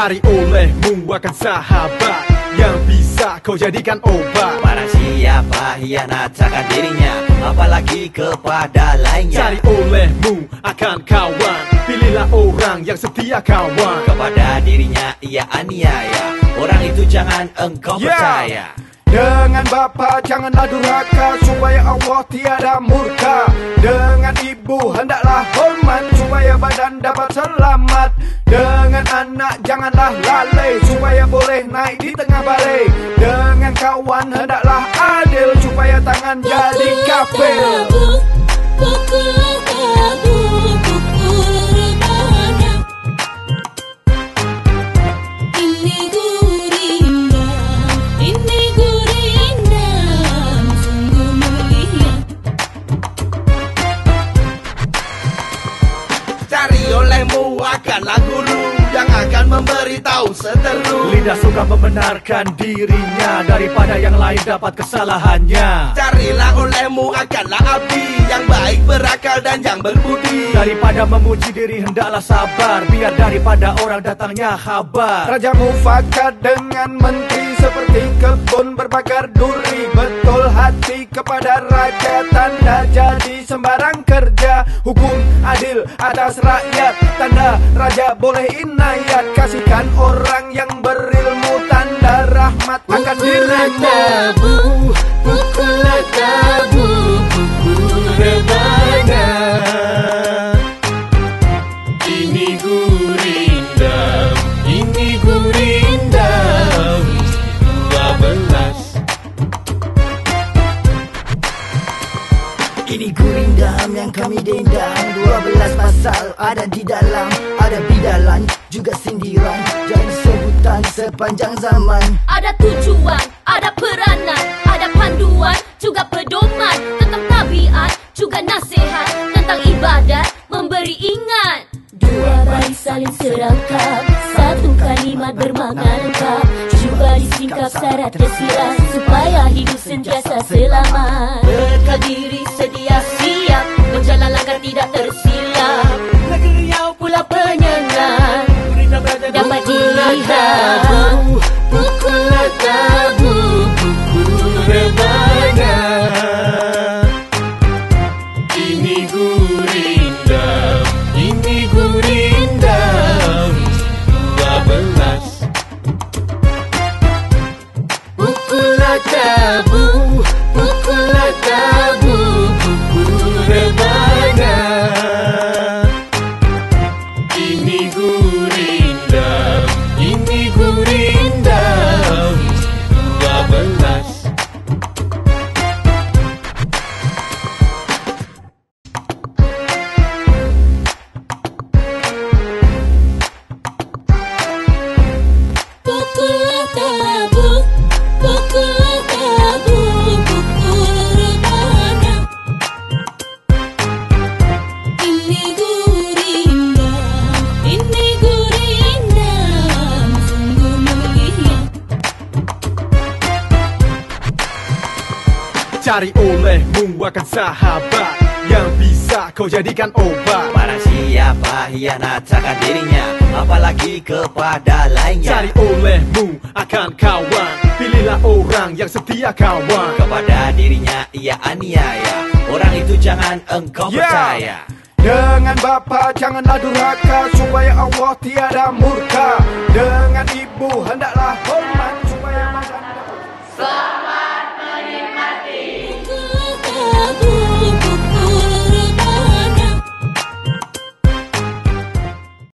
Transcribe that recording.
Cari olehmu akan sahabat Yang bisa kau jadikan obat. Barang siapa hianat akan dirinya Apalagi kepada lainnya. Cari olehmu akan kawan. Pilihlah orang yang setia kawan. Kepada dirinya ia aniaya. Orang itu jangan engkau Yeah. percaya. Dengan bapa janganlah durhaka Supaya Allah tiada murka. Dengan ibu hendaklah hormat Supaya badan dapat selamat. Dengan anak janganlah lalai. Supaya boleh naik di tengah balai. Dengan kawan hendaklah adil. Supaya tangan jadi kafir akan memberitahu seteru. Lidah suka membenarkan dirinya Daripada yang lain dapat kesalahannya. Carilah olehmu akanlah abdi Yang baik berakal dan yang berbudi. Daripada memuji diri hendaklah sabar. Biar daripada orang datangnya kabar Raja mufakat dengan menteri Seperti kebun berbakar duri. Betul hati kepada raja Hukum adil atas rakyat. Tanda raja boleh inayat. Kasihkan orang yang berilmu. Tanda rahmat akan direka gurindam yang kami dendam. 12 pasal ada di dalam Ada bidalan juga sindiran. Jadi sebutan sepanjang zaman. Ada tujuan, ada peranan, ada panduan, juga pedoman. Tentang tabiat, juga nasihat tentang ibadat, memberi ingat. Dua baris saling serangkap, satu kalimat bermakna lengkap, juga disingkap syarat tersirat supaya hidup sentiasa selamat. tabu Pukulata Cari olehmu akan sahabat Yang bisa kau jadikan obat. Barang siapa hianat akan dirinya Apalagi kepada lainnya. Cari olehmu akan kawan. Pilihlah orang yang setia kawan. Kepada dirinya ia aniaya. Orang itu jangan engkau Yeah. percaya. Dengan bapa janganlah durhaka Supaya Allah tiada murka